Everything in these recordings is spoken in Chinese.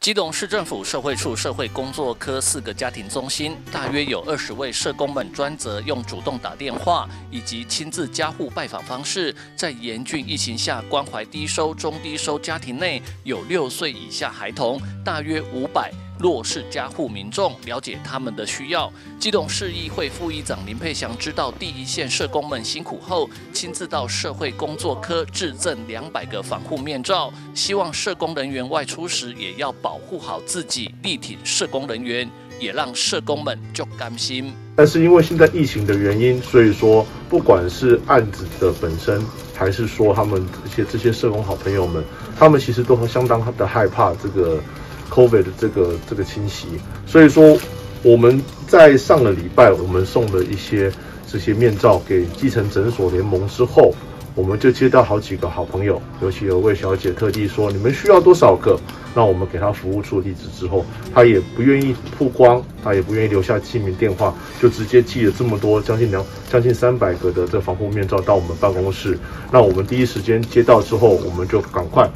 基隆市政府社会处社会工作科四个家庭中心，大约有二十位社工们专责用主动打电话以及亲自家户拜访方式，在严峻疫情下关怀低收、中低收家庭内有六岁以下孩童，大约五百。弱势加户民众了解他们的需要，基隆市议会副议长林佩祥知道第一线社工们辛苦后，亲自到社会工作科致赠两百个防护面罩，希望社工人员外出时也要保护好自己，力挺社工人员，也让社工们就甘心。但是因为现在疫情的原因，所以说不管是案子的本身，还是说他们这些这些社工好朋友们，他们其实都相当的害怕这个。COVID 的这个这个侵袭，所以说我们在上个礼拜我们送了一些这些面罩给基层诊所联盟之后，我们就接到好几个好朋友，尤其有位小姐特地说你们需要多少个，那我们给她服务处地址之后，她也不愿意曝光，她也不愿意留下姓名电话，就直接寄了这么多将近两将近三百个的这防护面罩到我们办公室，那我们第一时间接到之后，我们就赶快。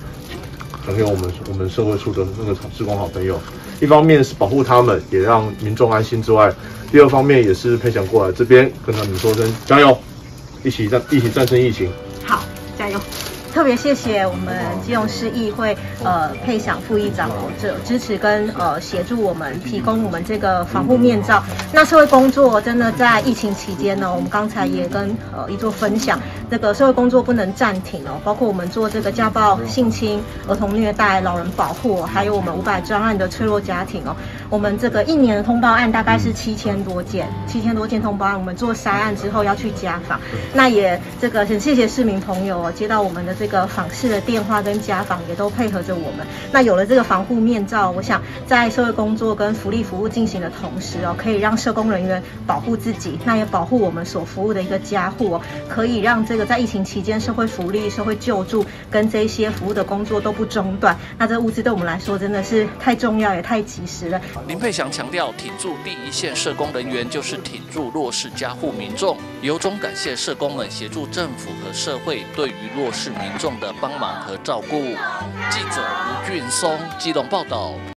传给我们我们社会处的那个职工好朋友，一方面是保护他们，也让民众安心之外，第二方面也是分享过来这边跟他们说声加油，一起战一起战胜疫情。好，加油。特别谢谢我们基隆市议会呃配享副议长哦，这支持跟呃协助我们提供我们这个防护面罩。那社会工作真的在疫情期间呢，我们刚才也跟呃一做分享，这个社会工作不能暂停哦，包括我们做这个家暴、性侵、儿童虐待、老人保护，还有我们五百专案的脆弱家庭哦，我们这个一年的通报案大概是七千多件，七千多件通报案，我们做筛案之后要去家访，那也这个很谢谢市民朋友哦，接到我们的这。这个访视的电话跟家访也都配合着我们。那有了这个防护面罩，我想在社会工作跟福利服务进行的同时哦，可以让社工人员保护自己，那也保护我们所服务的一个家户哦，可以让这个在疫情期间社会福利、社会救助跟这些服务的工作都不中断。那这物资对我们来说真的是太重要也太及时了。林佩祥强调，挺住第一线社工人员就是挺住弱势家户民众，由衷感谢社工们协助政府和社会对于弱势民。众的帮忙和照顾。记者吴俊松基隆报道。